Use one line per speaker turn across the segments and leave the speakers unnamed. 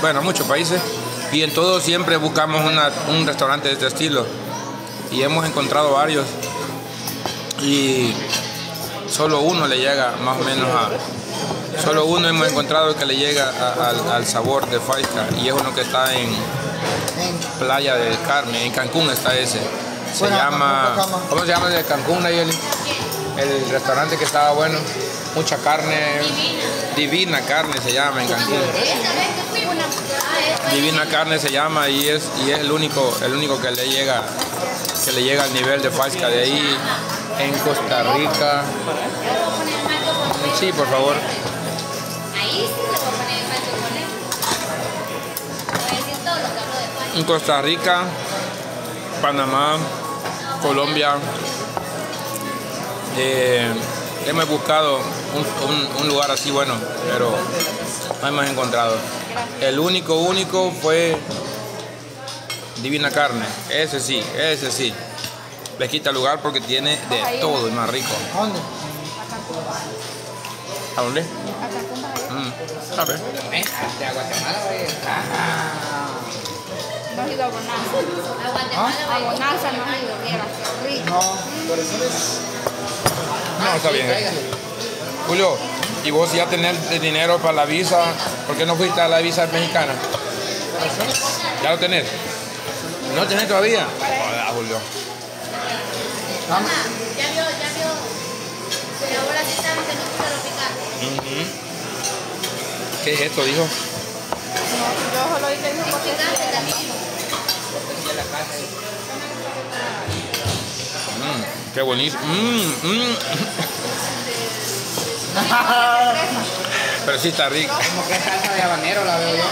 países, bueno, muchos países, y en todos siempre buscamos una- un restaurante de este estilo. Y hemos encontrado varios. Y solo uno le llega más o menos a... Solo uno hemos encontrado que le llega a- al, al sabor de Faisca y es uno que está en Playa del Carmen, en Cancún está ese. Se
Bueno,
llama... ¿Cómo se llama el de Cancún, Nayeli? El restaurante que estaba bueno, mucha carne, divina carne se llama en Cancún. Divina carne se llama y es y es el único el único que le llega que le llega al nivel de Faisca de ahí en Costa Rica. Sí, por favor.
Ahí sí a poner el macho con él.
En Costa Rica, Panamá, Colombia. eh, hemos buscado un lugar así bueno, pero no hemos encontrado. El único, único fue Divina Carne. Ese sí, ese sí. Le quita lugar porque tiene de todo y más rico.
¿Dónde?
¿A dónde? Mm, a ver.
De Guatemala.
No ido a Bonanza.
A Guatemala
A
va a ir.
Bonanza no ido, mira, rico.
No,
No, está bien. Julio, ¿y vos ya tenés el dinero para la visa? ¿Por qué no fuiste a la visa mexicana? ¿Ya lo tenés? ¿No tenés todavía? Hola, Julio.
Mamá, ya vio, ya vio. Y ahora sí saben que no quiero picar.
¿Qué es esto, dijo?
No, yo solo hice un poquito
Picante también.
Mm, qué buenísimo. Mm, mm. Pero sí está rico.
Como que es salsa de habanero, la veo yo.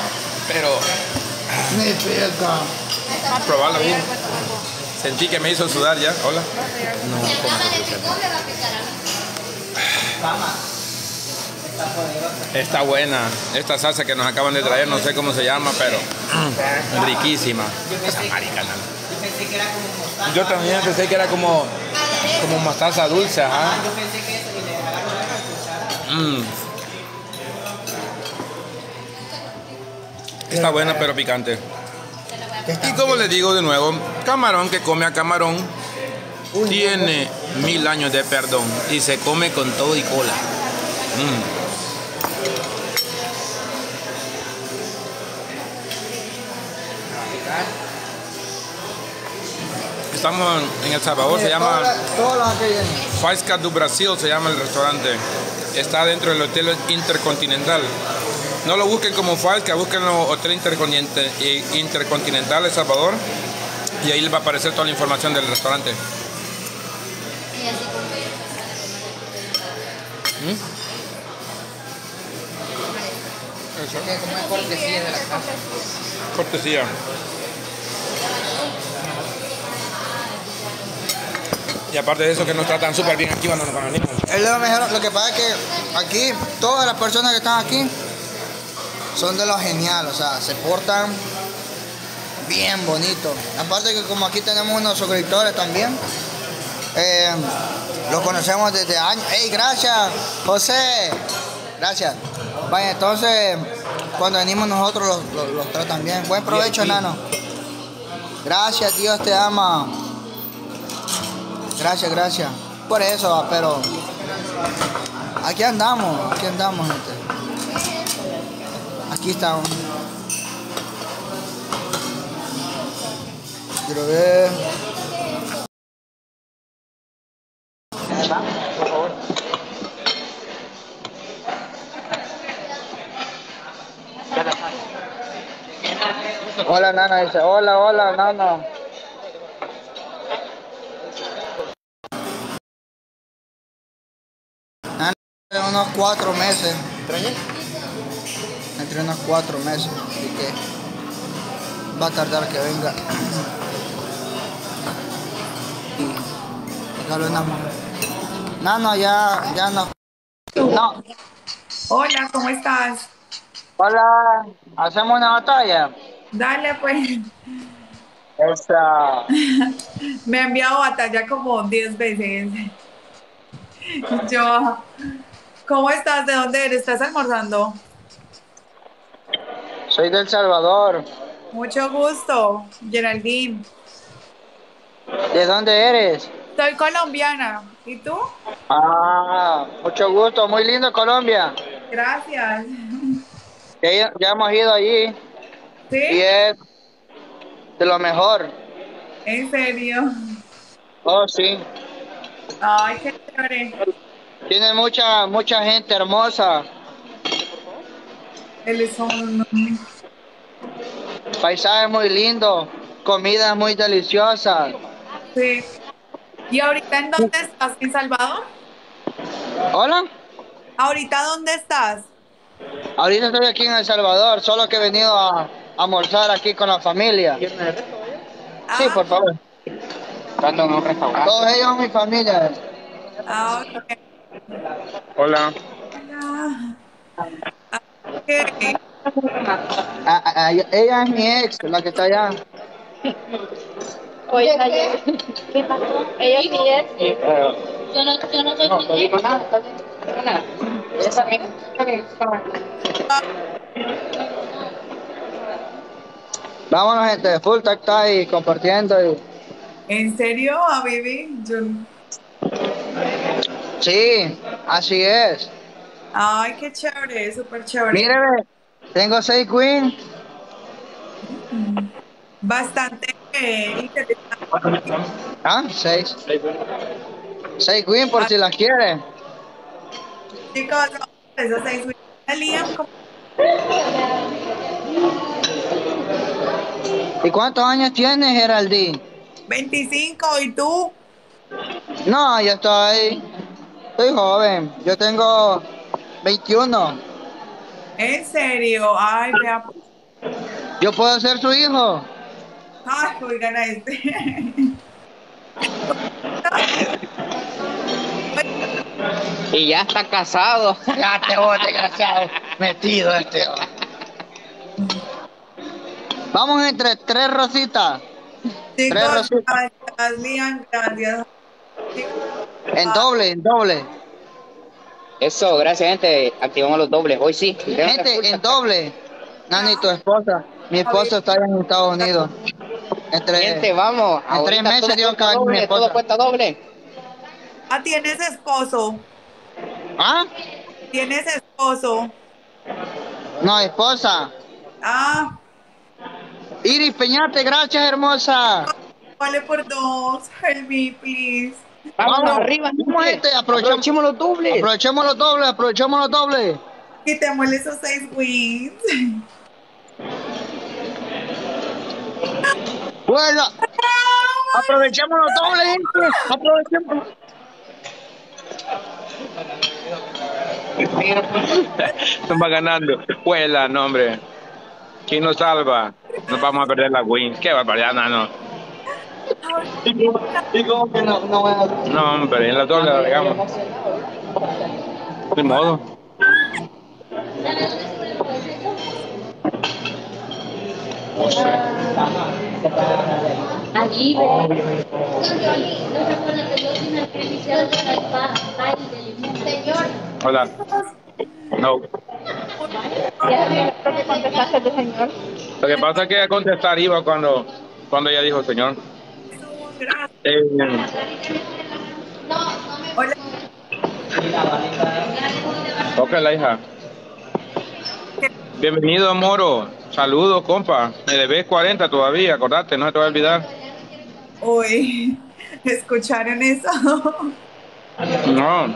Pero
Ni pica.
probarlo bien. Sentí que me hizo sudar ya. Hola. No, ¿cómo se
a a.
Está buena. Esta salsa que nos acaban de traer, no sé cómo se llama, pero riquísima. Esa maricana.
Yo pensé que era como mostaza.
Yo también pensé que era como, como mostaza dulce, ajá.
Yo pensé que eso y le agarro una cuchara.
Mm. Está buena pero picante. Y como les digo de nuevo, camarón que come a camarón tiene mil años de perdón y se come con todo y cola. Mm. Estamos en El Salvador, se llama... Faisca do Brasil se llama el restaurante. Está dentro del Hotel Intercontinental. No lo busquen como Faisca, búsquenlo Hotel Intercontinente- eh, Intercontinental El Salvador y ahí les va a aparecer toda la información del restaurante. ¿Mm?
Que como es cortesía de la casa.
Cortesía. Y aparte de eso que nos tratan súper bien aquí cuando nos conocimos.
Es lo mejor. Lo que pasa es que aquí, todas las personas que están aquí son de lo genial. O sea, se portan bien bonito. Aparte que como aquí tenemos unos suscriptores también. eh, los conocemos desde años. ¡Ey, gracias, José! Gracias. Vaya, entonces, cuando venimos nosotros los, los- los tratan bien. Buen provecho,
aquí.
nano. Gracias, Dios te ama. Gracias, gracias. Por eso, pero aquí andamos, aquí andamos, gente. Aquí estamos. Quiero ver. Hola, nana, dice. Hola, hola. Nana, unos cuatro meses. Entre unos cuatro meses. Así que va a tardar que venga. Y ya lo enamoré. Nano, ya, ya no. No.
Hola, ¿cómo estás?
Hola, hacemos una batalla.
Dale, pues.
Esa.
Me ha enviado batalla como 10 veces. Yo, ¿cómo estás? ¿De dónde eres? ¿Estás almorzando?
Soy del Salvador.
Mucho gusto, Geraldine.
¿De dónde eres?
Soy colombiana. ¿Y tú?
Ah, mucho gusto. Muy lindo Colombia.
Gracias.
Ya, ya hemos ido allí y
¿Sí?
es de lo mejor.
¿En serio?
Oh, sí.
Ay, qué chévere.
Tiene mucha, mucha gente hermosa.
Él son...
Paisajes muy lindos. Comidas muy deliciosas.
Sí. ¿Y ahorita en dónde estás? ¿En Salvador?
Hola.
¿Ahorita dónde estás?
Ahorita estoy aquí en El Salvador, solo que he venido a almorzar aquí con la familia. Sí,
Ah,
por favor.
Estando en un restaurante.
Todos ellos son mi familia.
Ah, ok.
Hola.
Ok.
Ah, ah, ah, ella es mi ex, la que está allá.
Oye, ayer. ¿Qué pasó? Ella es mi ex.
Yo no, yo no soy
No,
tu
no
ex.
nada, está bien, no digo nada. Ella también, está bien, está bien.
Vámonos, gente. Full ahí compartiendo. y-
¿En serio, a Vivi? Yo...
Sí, así es.
Ay, qué chévere, súper chévere.
Míreme, tengo seis queens.
Bastante eh, interesante.
Ah, seis. Seis queens por si las quieren.
Chicos, esos seis salían como
¿Y cuántos años tienes, Geraldine?
25 y tú.
No, yo estoy. Estoy joven. Yo tengo 21.
En serio, ay, vea.
¿Yo puedo ser su hijo?
Ay, oigan a este.
Y ya está casado.
Ya te voy, desgraciado. Metido este. Vamos entre tres rositas. Tres
Chicos,
rositas.
gracias, Lian, gracias.
En doble, en doble.
Eso, gracias, gente. Activamos los dobles. Hoy sí.
Gente, en doble. Nani, tu esposa. Mi esposa está en Estados Unidos. Entre,
Gente, vamos.
en tres meses
todo
dio
cuesta
cada mi
doble, todo
esposa.
cuesta doble.
Ah, tienes esposo.
¿Ah?
Tienes esposo.
No, esposa.
Ah,
Iris Peñate, gracias, hermosa.
vale por dos. Help me, please.
Vamos,
Vamos,
arriba.
vamos, gente, aprovechemos-
Aprovechemos los dobles.
Aprovechemos los dobles, aprovechemos los dobles.
Quitémosle esos seis wins.
Bueno, aprovechemos los dobles, gente. Aprovechemos.
Va ganando. Huela, no, hombre. ¿Quién nos salva? Nos vamos a perder la win. Qué barbaridad, no, no.
Digo que no, no voy a...
No, hombre, en la doble la regamos. De modo. No sé.
Allí, ve.
Hola. No. Lo que pasa es que contestar iba cuando, cuando ella dijo, señor.
Gracias. Hola.
ok, la hija. Bienvenido, Moro. Saludos, compa. Me debes 40 todavía, acordate, no se te va a olvidar.
Uy, ¿escucharon eso?
No,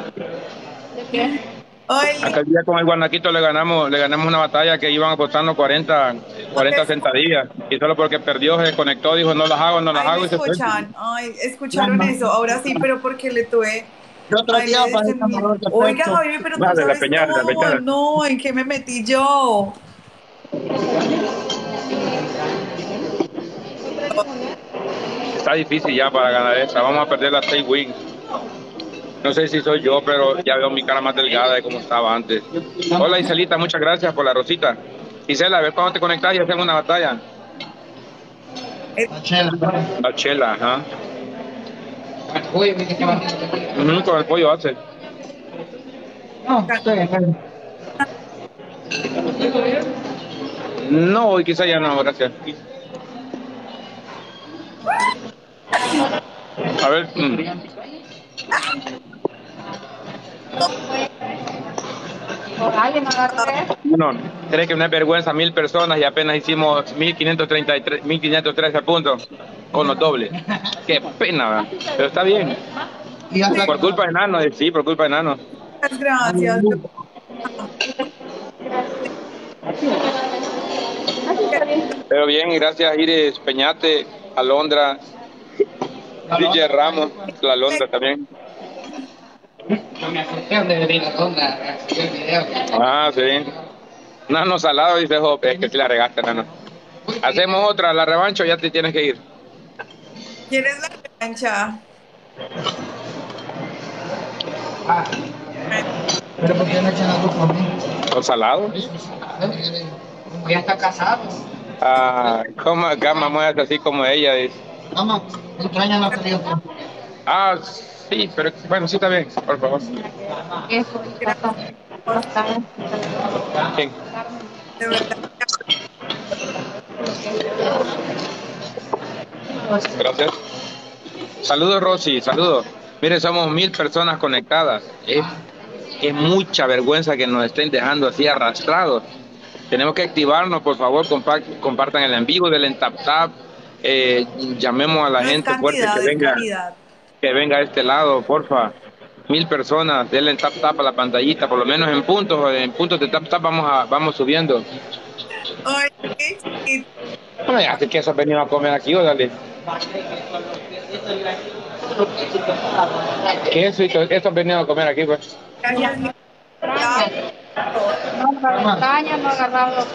Hola.
aquel día con el Guanaquito le ganamos, le ganamos una batalla que iban apostando 40, 40 sentadillas. Y solo porque perdió, se desconectó, dijo no las hago, no las
Ay,
hago y se
escuchan, ay, escucharon eso, ahora sí, pero porque le tuve.
Yo otro
Ay,
día
le
que
Oiga. Javier, pero tú
Vale, la
sabes
la.
No, ¿en qué me metí yo?
Está difícil ya para ganar esta. Vamos a perder las 6 wins. No sé si soy yo, pero ya veo mi cara más delgada de como estaba antes. Hola Iselita, muchas gracias por la rosita. Isela, a ver cuándo te conectas y hacemos una batalla. La chela,
mire qué bonito.
Ujú, con el pollo hace.
No, estoy bien.
No, hoy quizá ya no, gracias. A ver. mm.
Por alguien agarré.
No, cree que es vergüenza mil personas y apenas hicimos 1533, 1513 puntos con los dobles. Qué pena, ¿verdad? pero está bien. Por culpa de Nano, eh, sí, por culpa de Nano.
Gracias.
Pero bien, gracias Iris Peñate, Alondra, DJ Ramos, la Alondra también.
No me asusté donde vi la el video.
Ah, sí. Nano salado, dice Job, es que si la regaste, Nano. Hacemos otra, la revancha o ya te tienes que ir.
¿Quieres la revancha?
Ah, pero ¿por qué no echan algo por mí?
¿O salado?
Ya está casado.
Ah, como acá mamá es así como ella dice.
Vamos, extraña la frío.
Ah, sí, pero bueno, sí está bien, por favor.
Bien.
Gracias. Saludos, Rosy, saludos. Mire, somos mil personas conectadas. Es, es mucha vergüenza que nos estén dejando así arrastrados. Tenemos que activarnos, por favor, compa- compartan el en vivo del en tap. Eh, llamemos a la
No
gente fuerte que venga,
calidad.
Que venga a este lado, porfa. Mil personas, denle en tap tap a la pantallita, por lo menos en puntos, en puntos de tap tap vamos a, vamos subiendo.
Oye, y
No me digas que eso has venido a comer aquí. ¿Qué es eso? Esto has venido a comer aquí, pues.
caña, no los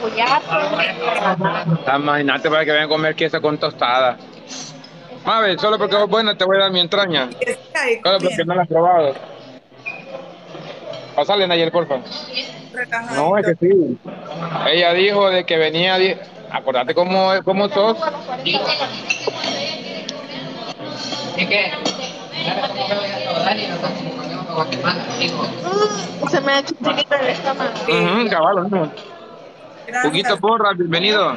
Imagínate para que vengan a comer queso con tostada. Mabe, solo porque es buena te voy a dar mi entraña. Solo porque no la has probado. Pasale, Nayel, porfa. No, es que sí. Ella dijo de que venía... Acordate cómo, cómo sos.
¿Y qué?
Mm, Se me ha hecho chiquito el estómago.
Ujú, cabal, ¿no?
Gracias.
Huguito Porra, bienvenido.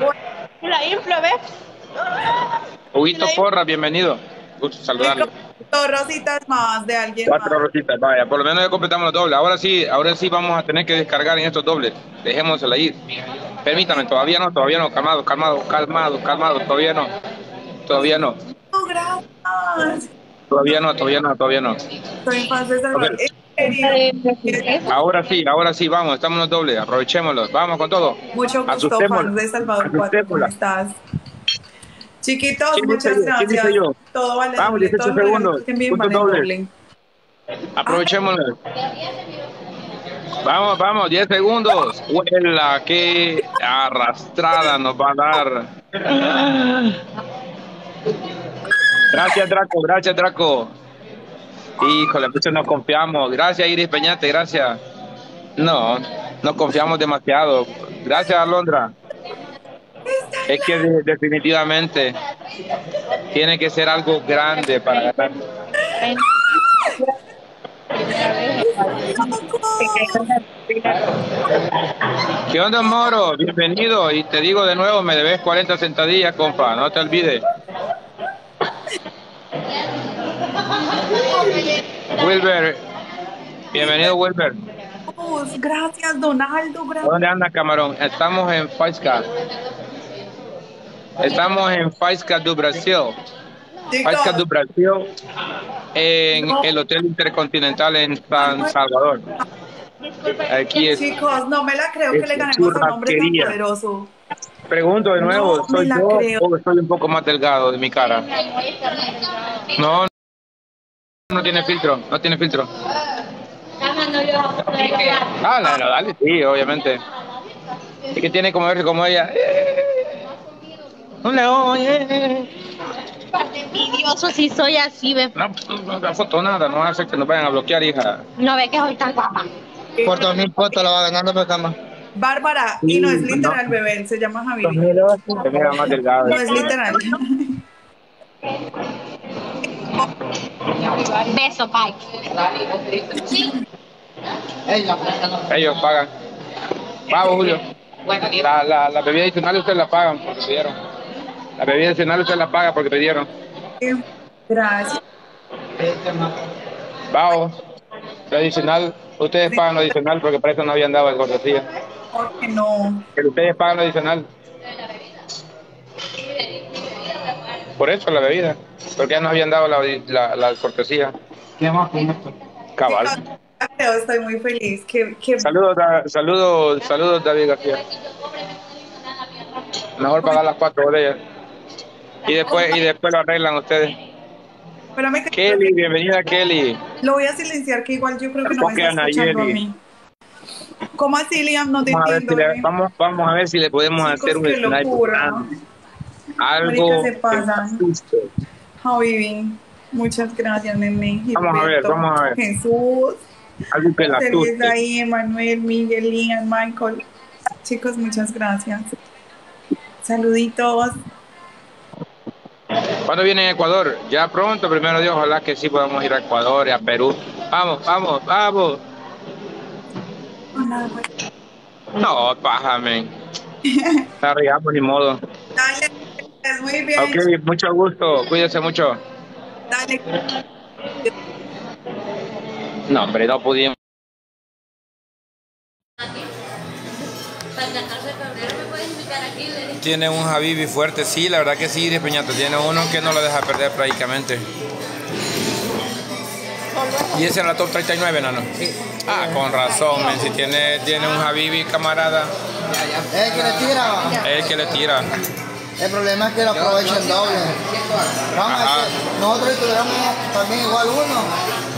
La inflo, ¿ves?
Huguito Porra, bienvenido. Gusto saludarlo.
Dos rositas más de alguien
Cuatro
más.
rositas, vaya, por lo menos ya completamos los dobles. Ahora sí, ahora sí vamos a tener que descargar en estos dobles. Dejémosela ir. Permítame, todavía no, todavía no, calmado, calmado, calmado, calmado, todavía no. Todavía no,
No, gracias.
todavía no, todavía no, todavía no.
De serio.
Ahora sí, ahora sí, vamos, estamos en los dobles, aprovechémoslos, vamos con todo.
Mucho gusto, fans de Salvador 4. ¿Cómo estás? Chiquitos,
¿Quién dice
muchas gracias. Todo vale.
Vamos,
doble,
18
todo vale,
segundos. Aprovechémoslos. Vamos, vamos, 10 segundos. Huela, qué arrastrada nos va a dar. Gracias, Draco, gracias, Draco. Híjole, muchos nos confiamos. Gracias, Iris Peñate, gracias. No, nos confiamos demasiado. Gracias, Alondra. Es que de- definitivamente tiene que ser algo grande para ganar. ¿Qué onda, Moro? Bienvenido. Y te digo de nuevo, me debes 40 sentadillas, compa. No te olvides. Wilber. Bienvenido, Wilber.
Gracias, Donaldo. Gracias.
¿Dónde anda, camarón? Estamos en Faisca. Estamos en Faisca do Brasil. Faisca do Brasil. En el Hotel Intercontinental en San Salvador. Aquí es.
Chicos, no me la creo que le ganemos a un hombre tan poderoso.
Pregunto de nuevo,
No,
¿soy yo
creo.
o estoy un poco más delgado de mi cara? No, no tiene filtro, no tiene filtro. Ah, no, no, dale, sí, obviamente. Es que tiene como verse como ella. Un león, eh.
Envidioso si soy así, ve.
No, no da foto nada, no hace que nos vayan a bloquear, hija.
No ve que soy tan guapa.
Por 2000 fotos la va ganando Pecama.
Bárbara, y no es literal, bebé, se llama Javier.
Se más delgado.
No es literal.
Beso, bye.
La no.
Ellos pagan. Vamos, Julio. La, la, la bebida adicional ustedes la pagan porque pidieron. La bebida adicional ustedes la pagan porque pidieron.
Gracias.
Bajo. Lo adicional, ustedes pagan lo adicional porque para eso no habían dado el cortesía.
Porque no.
Que ustedes pagan lo adicional. Por eso la bebida. Porque ya nos habían dado la, la, la cortesía.
¿Qué vamos con esto?
Cabal.
Estoy muy feliz.
Saludos, Da- saludos, saludos David García. Mejor pagar las cuatro botellas. Y después, y después lo arreglan ustedes.
Espérame que
Kelly, bienvenida Kelly.
lo voy a silenciar, que igual yo creo que no me está escuchando a mí. ¿Cómo así, Liam? No te
Vamos a ver si
entiendo.
le,
bebé.
vamos, vamos a ver si le podemos
Chicos,
hacer un
locura.
Algo
Marica, se
asuste.
Javi, muchas gracias, nene.
Vamos a ver, vamos a ver.
Jesús,
Algo que la
ahí, Emanuel, Miguel, Liam, Michael. Chicos, muchas gracias. Saluditos.
¿Cuándo viene a Ecuador? Ya pronto, primero Dios, ojalá que sí podamos ir a Ecuador y a Perú. Vamos, vamos, vamos. No, pájame. Arriesgamos ni modo.
Dale, muy bien.
Ok, mucho gusto. Cuídese mucho.
Dale.
No, hombre, no pudimos. Tiene un Habibi fuerte, sí, la verdad que sí, de Peñato. Tiene uno que no lo deja perder prácticamente. Y ese era la top 39, nano.
Sí.
Ah, con razón, men. Si tiene, tiene un Habibi camarada.
Es que le tira.
es el que le tira.
El problema es que lo aprovechan doble. Vamos, es que nosotros tuviéramos también igual uno,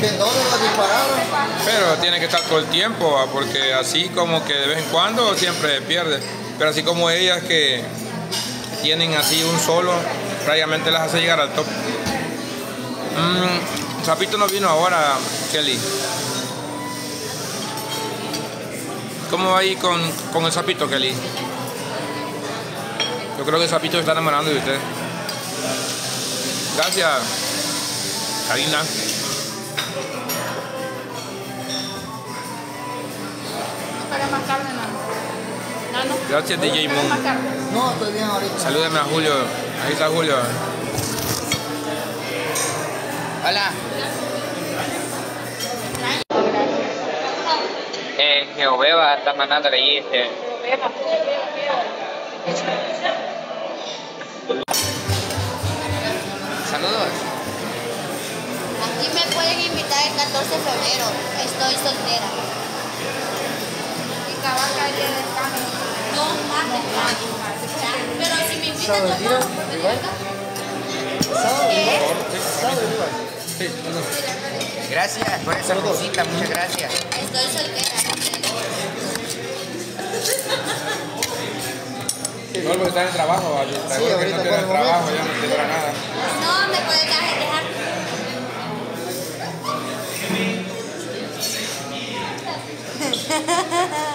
que en doble lo dispararon.
Pero tiene que estar todo el tiempo, ¿va? porque así como que de vez en cuando siempre pierde. Pero así como ellas que tienen así un solo, prácticamente las hace llegar al top. Mm, Zapito no vino ahora, Kelly. ¿Cómo va ahí con, con el Zapito, Kelly? Yo creo que el Zapito está enamorando de usted. Gracias, Karina.
Para más. Nano.
Gracias, DJ
¿Para más
Moon.
No, estoy bien ahorita.
Salúdeme a Julio. Ahí está Julio.
Hola. Eh, Jehová está mandándole ahí este. Saludos.
Aquí me pueden invitar el 14 de febrero. Estoy soltera. Y cabaca el Pero si me invitan.
Gracias por esa visita, muchas gracias.
Estoy soltera.
No, porque está en el trabajo. ¿vale?
Sí, ahorita
no
por el
trabajo, ya no tendrá nada.
No, me puedes dejar. dejar.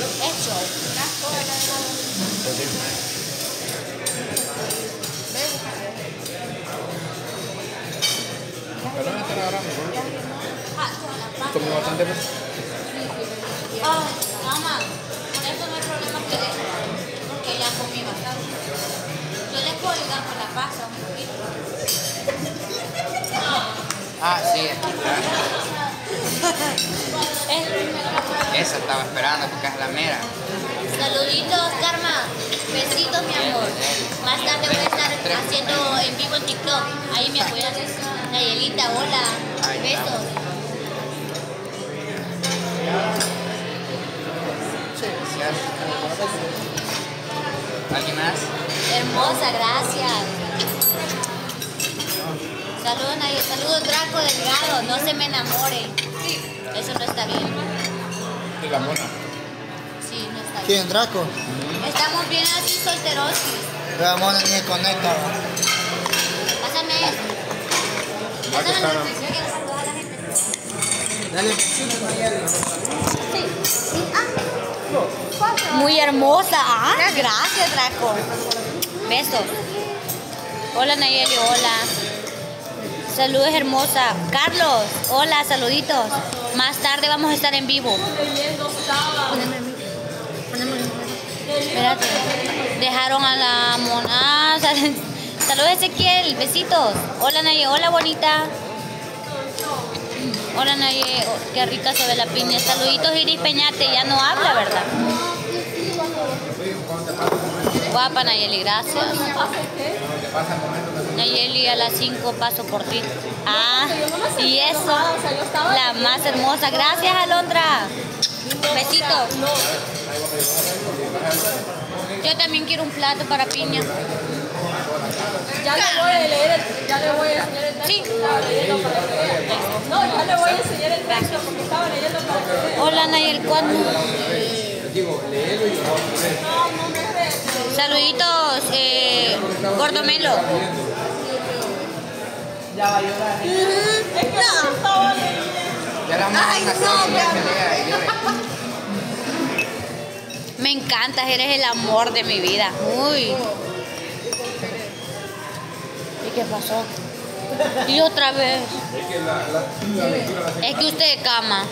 Hecho.
Como bastante pues.
Ah, mamá, con esto no hay problema que deje, porque ya comí bastante. Yo les puedo ayudar con la pasta un poquito.
Ah, sí.
Es
Esa estaba esperando porque es la mera.
Saluditos, Karma. Besitos, mi amor. Más tarde voy a estar haciendo en vivo en TikTok. Ahí me apoyas. Nayelita, hola. Besos.
Gracias. ¿Alguien más?
Hermosa, gracias. Saludos, Nayel. Saludos, Draco Delgado. No se me enamoren. Eso no está bien.
Y la mona.
Sí, no está bien.
¿Quién, Draco?
Estamos bien así, solterosis.
La mona ni se conecta. va.
Pásame eso.
Aquí está, ¿no?
Yo quiero saludar a la gente.
Dale besito, Mayeli.
Muy hermosa. Ah, gracias, Draco. Besos. Hola, Nayeli, hola. Saludos, hermosa. Carlos, hola, saluditos. Más tarde vamos a estar en vivo. Espérate. Dejaron a la mona. Saludos Ezequiel, besitos. Hola Naye, hola bonita. Hola Naye, oh, qué rica se ve la piña. Saluditos Iris Peñate, ya no habla, ¿verdad? Guapa Nayeli, gracias. Nayeli a las 5 paso por ti. Ah, y eso, la más hermosa. Gracias Alondra. Besito. Yo también quiero un plato para piña.
Ya le voy a leer, el- ya le voy a enseñar el texto.
Sí.
No, ya le voy a enseñar el texto porque estaba leyendo para que vea.
Hola Nayel, ¿cuándo? Saluditos, eh, Gordomelo.
Es que no. estaba.
Ya la.
Me encantas, eres el amor de mi vida. Uy. ¿Y qué pasó? Y otra vez. Es que usted cama.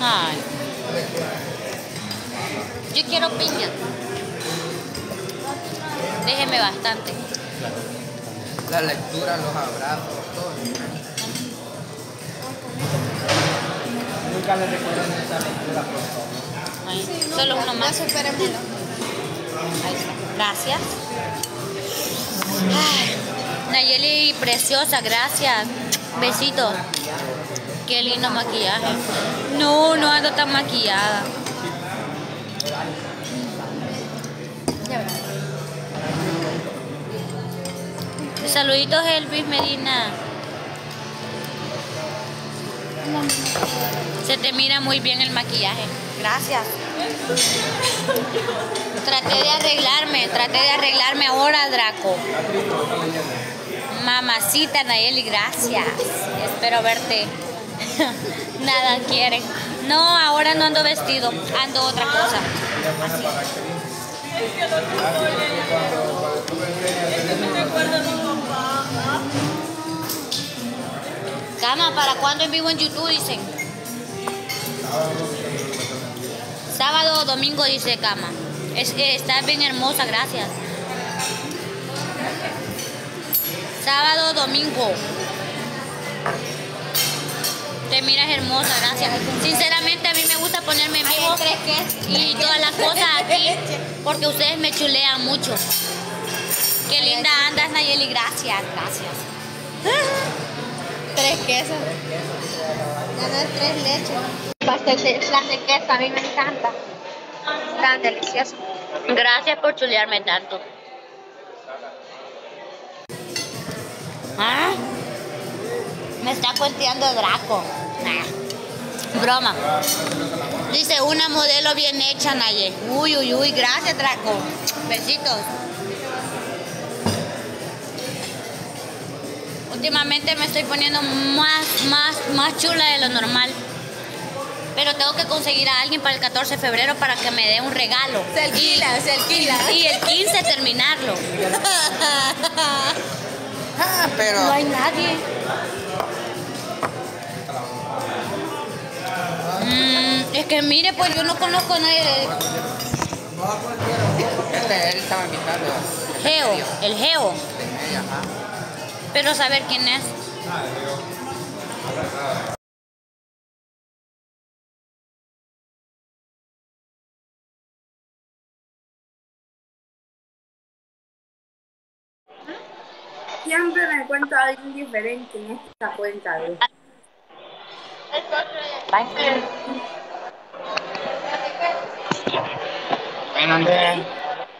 Ay. Yo quiero piña. Déjeme bastante.
La lectura, los abrazos, todo. Nunca le recuerdo esa lectura, por favor.
Solo uno más. Ahí está. Gracias. Ay, Nayeli, preciosa, gracias. Besitos. Qué lindo maquillaje. No, no ando tan maquillada. Saluditos Elvis Medina. Se te mira muy bien el maquillaje. Gracias. Traté de arreglarme, traté de arreglarme ahora, Draco. Mamacita Nayeli, gracias. Espero verte. Nada quieren. No, ahora no ando vestido, ando otra cosa. Así. Cama, ¿para cuándo en vivo en YouTube? Dicen. Sábado o domingo, dice Cama. Es, eh, está bien hermosa, gracias. Sábado domingo. Te miras hermosa, gracias. Sinceramente a mí me gusta ponerme en vivo y todas las cosas aquí porque ustedes me chulean mucho. Qué linda andas, Nayeli, gracias, gracias.
Tres quesos. Ganas tres leches. Pastel de, las de queso, a mí me encanta. Están deliciosos.
Gracias por chulearme tanto. ¿Ah? Me está cuenteando Draco. Nah. Broma. Dice una modelo bien hecha, Naye. Uy, uy, uy. Gracias, Draco. Besitos. Últimamente me estoy poniendo más, más, más chula de lo normal. Pero tengo que conseguir a alguien para el 14 de febrero para que me dé un regalo.
Se alquila, se alquila.
Y el 15 terminarlo.
Ah, pero.
No hay nadie. Mm, es que mire, pues yo no conozco a nadie. de-
Este, él estaba invitando.
Geo, el Geo.
De media, ajá.
Pero saber quién es.
Siempre me cuenta alguien diferente en esta cuenta. ¿ves?
¿En dónde?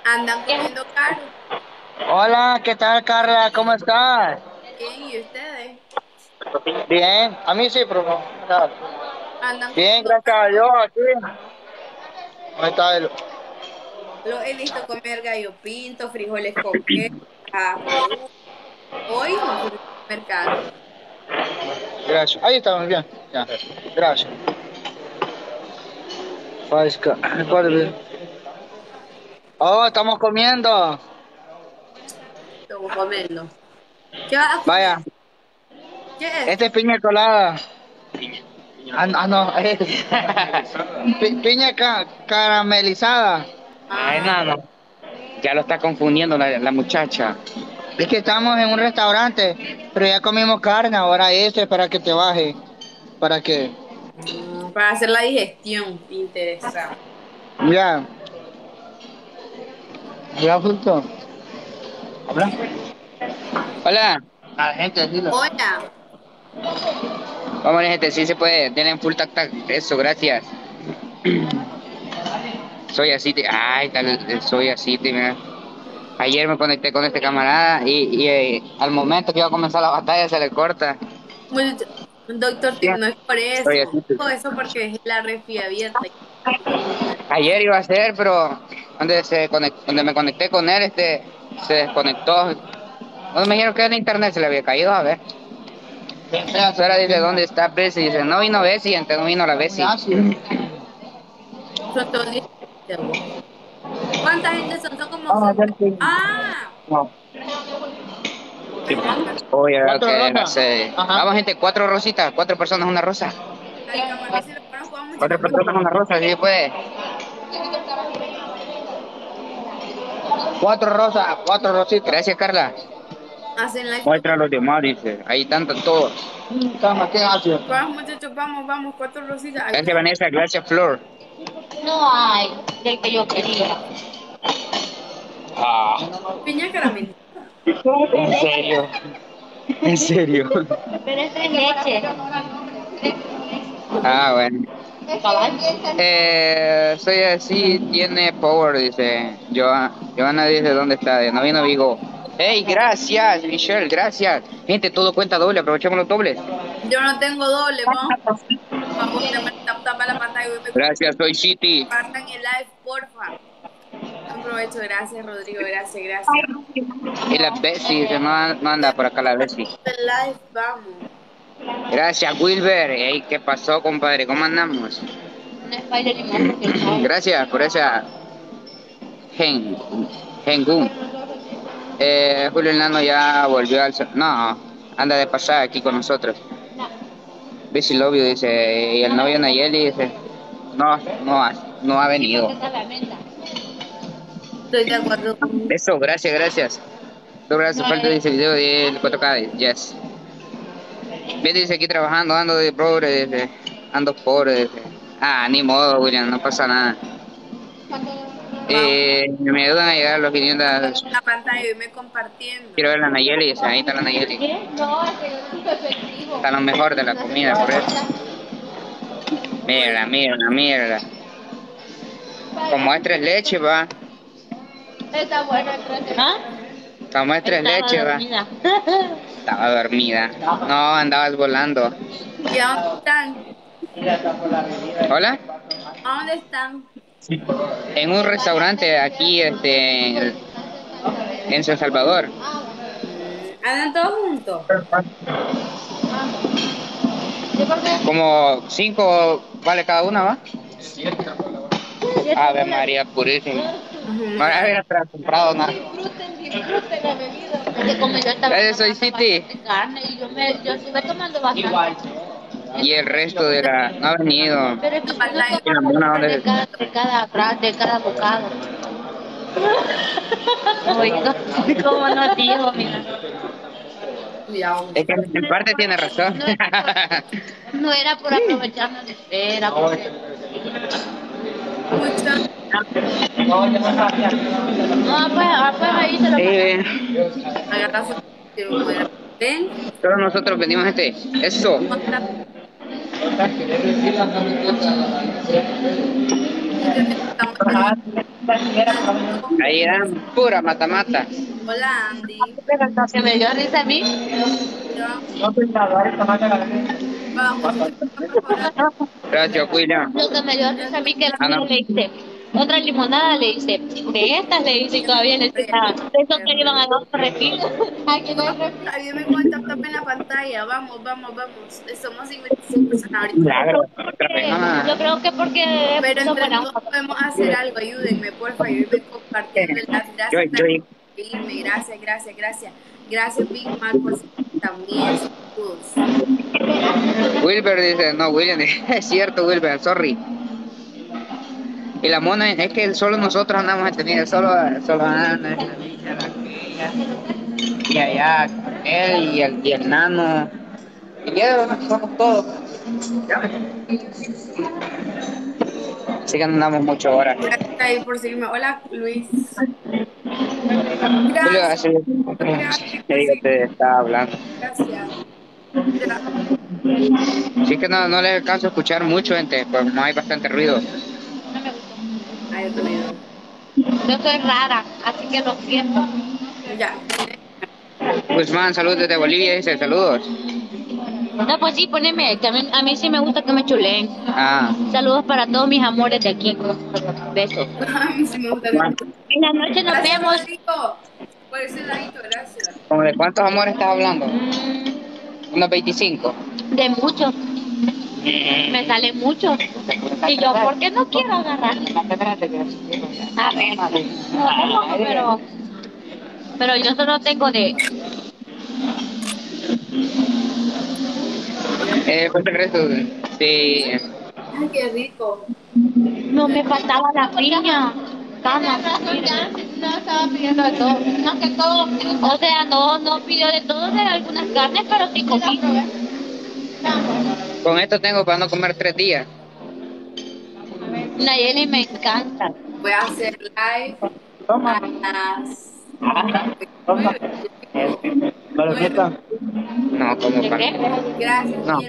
Andan comiendo caro.
Hola, ¿qué tal Carla? ¿Cómo estás?
Bien, ¿y ustedes?
Bien, a mí sí, pero Bien, gracias a. Dios, aquí. Ahí está él.
Lo he visto comer gallo pinto, frijoles con queso. Hoy no fui al mercado.
Gracias. Ahí estamos bien. Ya. Gracias. Oh, estamos comiendo.
¿Qué vas a comer?
Vaya.
¿Qué es?
Este es piña colada. Ah, ah, no, es pi- piña ca- caramelizada.
No. Ya lo está confundiendo la, la muchacha.
Es que estamos en un restaurante, pero ya comimos carne, ahora este para que te baje. Para que,
Mm, Para hacer la digestión. Interesante.
ya. Ya justo. Habla.
Hola.
A la gente, dilo.
Hola.
Vamos, gente, sí se puede. Tienen full tac tac. Eso, gracias. Soy así, te- ay, tal, soy así, te- mira. Ayer me conecté con este camarada y, y, eh, al momento que iba a comenzar la batalla se le corta.
Muchacho, Doctor Tim, no es por eso.
Así.
No, eso porque es la refi abierta.
Ayer iba a ser, pero donde se conect- donde me conecté con él, este, se desconectó. No me dijeron que el internet se le había caído, a ver. La señora dice, ¿dónde está Bessie? Dice, no vino Bessie, entonces no vino la Bessie.
¿Cuánta gente son? Son como. Ah,
Oye,
Cuatro
ok, no
rosas.
sé. Vamos, gente, cuatro rositas, cuatro personas, una rosa. Cuatro personas, una rosa, sí puede.
Cuatro rosas, cuatro rositas.
Gracias, Carla.
Hacen la.
Muestra a los demás, dice. Ahí tanto todos.
¿qué haces?
Vamos, muchachos, vamos, vamos, cuatro rositas.
Gracias, Vanessa. Gracias, Flor.
No hay del que yo quería.
Ah,
Piña caramelo.
en serio. En serio.
Pero es de leche.
Ah, bueno. Eh, soy así, tiene power, dice. Joa- Joana dice, ¿dónde está? No vino Vigo. Hey, gracias, Michelle, gracias. Gente, todo cuenta doble, aprovechemos los dobles.
Yo no tengo doble, vamos. Vamos, tapa la pantalla
Gracias, soy City.
compartan el live, porfa. Aprovecho, gracias, Rodrigo, gracias, gracias.
Y la Bessie, no, no anda por acá la Bessie.
El live, vamos.
Gracias, Wilber. Hey, ¿qué pasó, compadre? ¿Cómo andamos?
Un spider limón porque no.
Gracias por esa gen, Gengun. Eh, Julio Nano ya volvió al... No, anda de pasada aquí con nosotros. Busy Lobby dice, y el novio Nayeli dice, no, no ha, no ha venido.
Estoy de acuerdo
Eso, gracias, gracias. Dos brazos, falta dice video del 4K, yes. Bien dice aquí trabajando, ando de pobre, dice, ando pobre, dice. Ah, ni modo, William, no pasa nada. Eh, me ayudan a llegar a los 500.
la pantalla y me compartiendo.
Quiero ver la Nayeli, dice, ahí está la Nayeli.
No.
Está lo mejor de la comida, por eso. Mírala, mírala, mírala. Como es tres leche, va.
Está buena, creo que. ¿Ah?
Como es tres leche, va. Estaba dormida. No, andabas volando.
¿Y a dónde están?
¿Hola?
¿A dónde están?
En un restaurante aquí, este, en San Salvador.
¿Andan todos juntos?
Como cinco vale cada una, ¿va? Ave María Purísima. No había comprado nada.
Es que como yo estaba
Gracias, soy City.
carne y yo me yo estuve tomando bastante.
Y el resto de la... No ha venido.
Pero es que uno
¿Y la
de cada, de cada, de cada bocado. Oiga, ¿cómo no dijo, mira?
Es que en parte tiene razón.
No era por aprovecharme de espera. porque- No, pues, ah, pues ahí se lo
su. Ven.
todos nosotros venimos este. Eso. Ahí eran pura mata-mata.
Hola, Andy.
que me dio risa a mí.
Vamos.
Gracias, William.
Lo que me dio risa a mí que
Ah, no.
le otra limonada le dice, de estas le dice y todavía le dice, ah, eso que iban a no hay refil.
Alguien me cuenta tap en la pantalla. Vamos, vamos, vamos. Somos 56 personas ahorita.
Claro, otra vez.
Yo creo que porque
Pero entre todos podemos hacer algo. Ayúdenme, por favor. Ayúdenme compartiendo.
Yo,
Gracias
yo,
seguirme. Gracias, gracias, gracias. Gracias, Big Mac, por también.
Wilber dice, no, William, es cierto, Wilber, sorry. Y la mona, es que solo nosotros andamos entendidos, solo, solo Ana, esta niña, la aquella, y allá él y el, y el nano. Y ya somos todos. Así que andamos mucho ahora.
Gracias por seguirme. Hola, Luis. Gracias.
digo, te estaba hablando.
Gracias.
Sí que no, no les alcanzo a escuchar mucho, gente, porque no hay bastante ruido.
Hay ruido.
Yo soy rara, así que lo siento.
Ya.
Guzmán, saludos desde Bolivia, dice saludos.
No, pues sí, poneme, a mí, sí me gusta que me chuleen.
Ah,
Saludos para todos mis amores de aquí. Besos.
A mí sí me gusta.
En la noche nos
Gracias,
vemos.
Por ese ladito, gracias.
¿como de cuántos amores estás hablando? Unos 25.
De muchos. Me sale mucho. Y yo, ¿por qué no quiero agarrar? A ver. No, pero, pero yo solo tengo de.
Eh, ¿cuánto crees tú? Sí.
Ay, qué rico.
No me faltaba la piña. Cama.
No estaba pidiendo de todo. No, que todo.
O sea, no, no pidió de todo, de algunas carnes, pero sí comí.
Con esto tengo para no comer tres días.
Nayeli me encanta.
Voy a hacer live a las.
No, como
¿De
para...
qué?
Gracias.
No.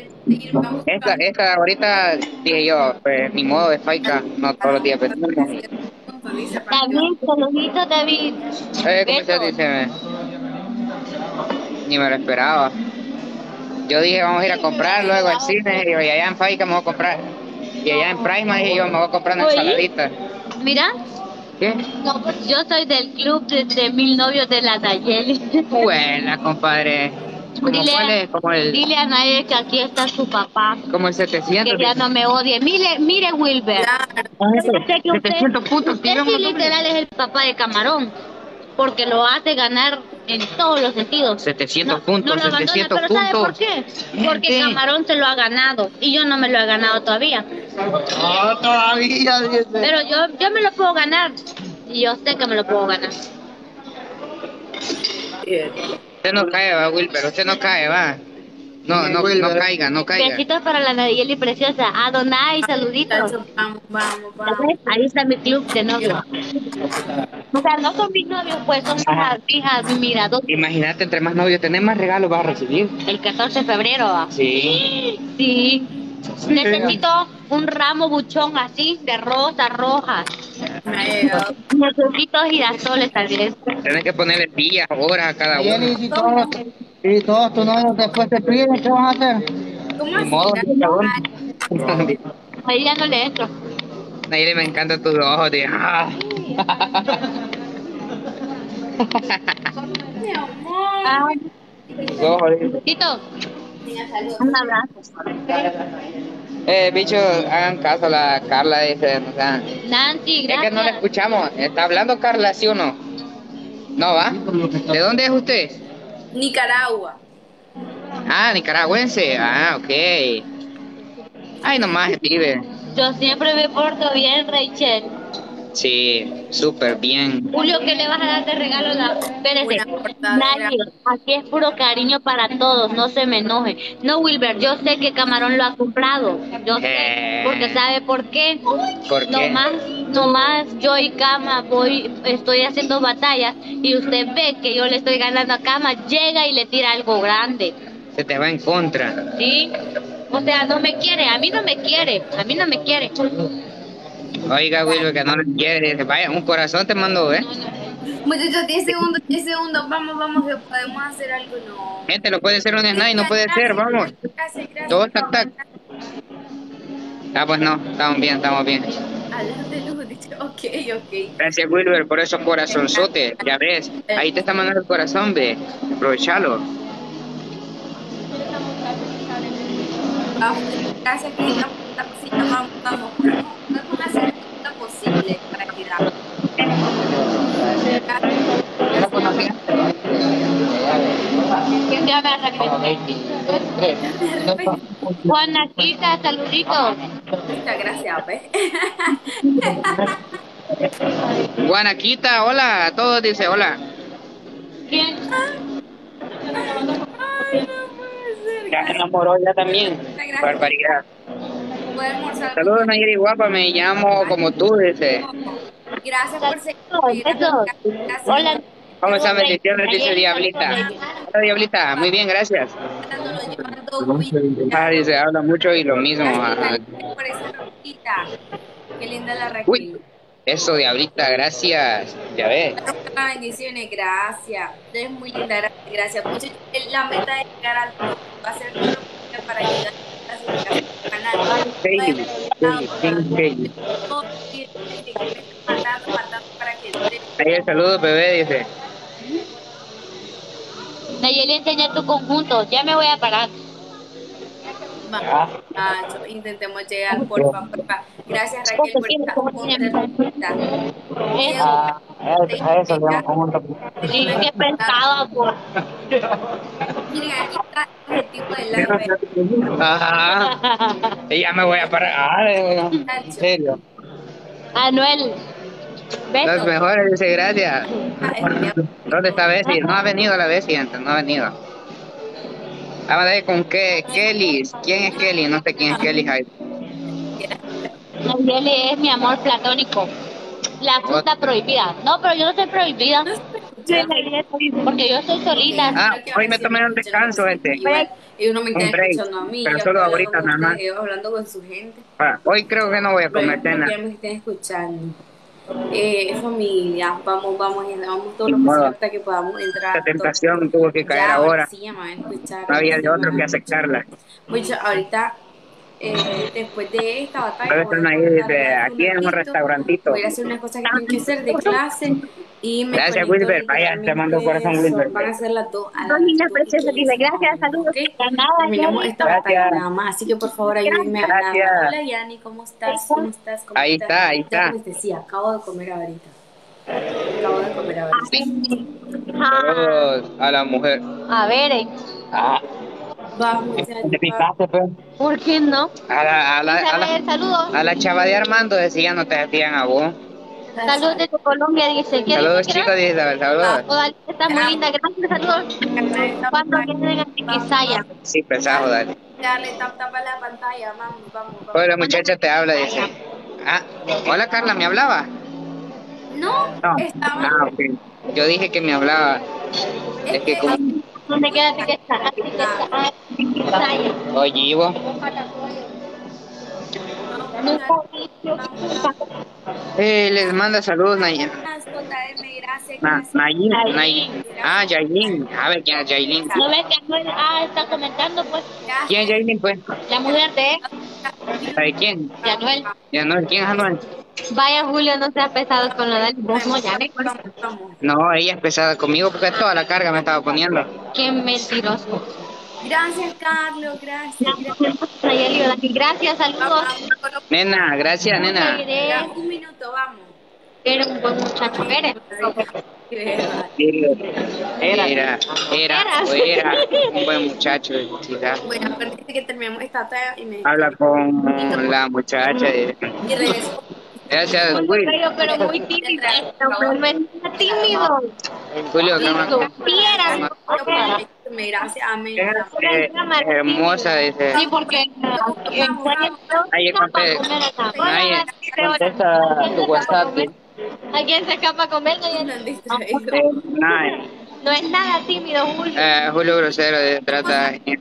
Esta, esta ahorita dije yo, pues ni modo de faica, no todos los días. Pero,
También, saluditos, David.
eh, ¿cómo se dice? Ni me lo esperaba. Yo dije, vamos a ir a comprar luego al cine, y allá en Faica me voy a comprar. Y allá en Prima dije yo, me voy a comprar una ensaladita.
Mira,
¿Qué?
yo soy del club de, de mil novios de la Nayeli.
Buena, compadre. ¿Cómo
Dile,
cuál es? Como el,
dile a Nayeli que aquí está su papá.
como el 700.
Que ya no me odie. Mire, mire, Wilber. Yo sé que usted,
700 puntos,
usted
digamos,
sí literal es el papá de Camarón. Porque lo hace ganar en todos los sentidos.
700
No,
puntos,
no lo abandona,
700
pero ¿sabe por
puntos.
qué? Porque. Camarón se lo ha ganado y yo no me lo he ganado todavía.
No, todavía, dice.
Pero yo, yo me lo puedo ganar y yo sé que me lo puedo ganar.
Usted no cae, va, Wilber, usted no cae, va. No, no, no caiga, no caiga.
Besitos para la Nayeli preciosa. Adonai, saluditos.
Vamos, vamos, vamos.
Ahí está mi club de novios. O sea, no son mis novios, pues son mis hijas, mi mirador.
Imagínate, entre más novios tenés, más regalos vas a recibir.
El 14 de febrero. ¿va?
Sí.
Sí. Necesito un ramo buchón así, de rosas rojas. Necesito girasoles también.
Tenés que ponerle días, horas a cada uno.
Si todos, tus novios después te piden, ¿qué vas a hacer?
¿Cómo
modo,
así?
cabrón.
Ahí ya no le entro.
Nayeli, me encantan tus ojos, tío. Ah.
Mi amor.
Ah. Tito, un abrazo.
Eh, bicho, hagan caso a la Carla, dice. O sea,
Nancy,
es que no la
gracias.
escuchamos. ¿Está hablando Carla, sí o no? ¿No va? ¿De dónde es usted?
Nicaragua.
Ah, nicaragüense. Ah, ok. Ay, nomás, vive.
Yo siempre me porto bien, Rachel.
Sí, súper bien.
Julio, ¿qué le vas a dar de regalo? La... Espérese. Nadie. Aquí es puro cariño para todos. No se me enoje. No, Wilber, yo sé que Camarón lo ha comprado. Yo sé.
Eh.
Porque sabe por qué.
¿Por qué?
Nomás, nomás yo y Cama voy, estoy haciendo batallas y usted ve que yo le estoy ganando a Cama, llega y le tira algo grande.
Se te va en contra.
¿Sí? O sea, no me quiere, a mí no me quiere, a mí no me quiere.
Oiga, Wilber, que no lo quieres. Vaya, un corazón te mando, ¿eh?
Muchachos, 10 segundos, 10 segundos. Vamos, vamos, podemos hacer algo. No.
Gente, lo puede ser un snide, no puede ser, vamos. Todo tac, tac. Ah, pues no, estamos bien, estamos bien.
Ok, ok.
Gracias, Wilber, por esos corazonzotes. Ya ves, ahí te está mandando el corazón, ve. Aprovechalo.
Ah, gracias, Cristo. 50 cositas vamos, vamos, vamos posible para
me
Muchas gracias,
pues. Hola, a todos dice hola. Ya se enamoró ya también. Barbaridad.
Voy a almorzar.
Saludos Nayeli guapa, me llamo como tú, dice.
Gracias por.
Besos.
Gracias.
Hola.
¿Cómo están? Bendiciones, dice Diablita. Hola Diablita, muy bien, gracias. Ah, dice, habla mucho y lo mismo. ah,
Gracias por esa ropita. Qué linda la Raquel.
Uy, eso Diablita, gracias. Ya ves.
Bendiciones, gracias. Es muy linda, gracias. gracias. Mucho- la meta de llegar al top va a ser para llegar a
Ahí el saludo, bebé, dice.
Nayeli enseña tu conjunto. Ya me voy a parar.
Vamos, intentemos llegar, porfa, porfa. Gracias, Raquel, por esta oportunidad.
Ah, a eso
por.
Miren, aquí está el objetivo del live.
Ajá. Y ya me voy a parar. Ah, en serio.
Anuel.
Los mejores, dice, gracias.
Ah,
¿Dónde está Bessie? No ha venido la Bessie antes, no ha venido. Vamos a ver con qué. Kelly. ¿Quién es Kelly? No sé quién es Kelly. Hyde.
Nayeli es mi amor platónico. La fruta prohibida. No, pero yo no estoy prohibida. Porque yo estoy solita.
Ah, hoy me tomé un descanso.
Igual, y uno me está
break,
escuchando a mí.
pero solo ahorita nada más.
hablando con su gente.
Ah, hoy creo que no voy a comer cena.
me estén escuchando. Eh, familia, vamos, vamos, vamos todo lo
Ni modo.
posible hasta que podamos entrar.
La tentación tuvo que caer
Ya,
ahora.
Sí, escuchar.
No había de otro que aceptarla.
Mucho, ahorita, eh, después de esta batalla, voy
ahí, aquí en un restaurantito.
Voy a hacer unas cosas que tengo que hacer de clase. Y me
Gracias, Wilber. Vaya, te mando corazón, Wilber.
Van a ser las dos. a las
Dos niñas
dos y
preciosas, dice, gracias, saludos.
Ok,
De nada,
Terminamos
Yanni.
esta
Gracias.
batalla nada más. Así que por favor ayúdenme a ganar.
Gracias.
Hola, Yani, ¿cómo estás? ¿Cómo estás? ¿Cómo
Ahí
estás?
está, ahí
Ya
está.
Les decía, acabo de comer ahorita. Acabo de comer ahorita.
Ah,
Saludos a la mujer.
a ver, eh,
Ah,
Vamos,
pues.
¿por qué no?
a la, a la, a
Isabel,
la,
saludos.
a la chava de Armando decía no te hacían a vos.
Saludos desde Colombia, dice. ¿Qué
Saludos
dice,
chicos, dice Isabel, saludos.
Odalía está muy linda, gracias, saludos. Cuando vienen a Tiquisaya.
Sí, pesado, dale.
Darle tap tap a la pantalla, vamos, vamos, vamos.
Hola, la muchacha te habla, dice. Ah, hola Carla, ¿me hablaba?
No,
No.
estaba.
Ah, ok. Yo dije que me hablaba. Es que como...
¿Dónde queda Tiquisaya? Tiquisaya. Tiquisaya.
Oye, Ivo. Eh, les manda saludos, Na-. Nayin, Nayin. Ah, Yailin. A ver, ¿quién es Yailin?
¿No ves que Anuel ah, está comentando, pues?
¿Quién es Yailin, pues?
La mujer de,
¿Sabe quién?
de Anuel.
Ya no, ¿quién es Anuel?
Vaya, Julio, no seas pesado con lo de Vos no llames.
Vamos, vamos.
No, ella es pesada conmigo porque toda la carga me estaba poniendo.
Qué mentiroso.
Gracias, Carlos, gracias. gracias.
Gracias, saludos.
Nena, gracias, nena.
Ya, un minuto, vamos.
Eres un buen muchacho, eres.
Era, era, era, era un buen muchacho. chica.
Bueno, de que terminemos esta tarea y me
Habla con la muchacha.
y regreso.
Gracias, Will.
Pero, muy tímido. Tímido.
Julio,
Si
¿cómo-
supieras.
Me gracias, amén.
Eh, hermosa, dice.
Sí, porque
Ahí.
Contesta tu WhatsApp.
¿A quién se escapa a comer? No es nada tímido, Julio.
eh, Julio Grosero eh, trata. Es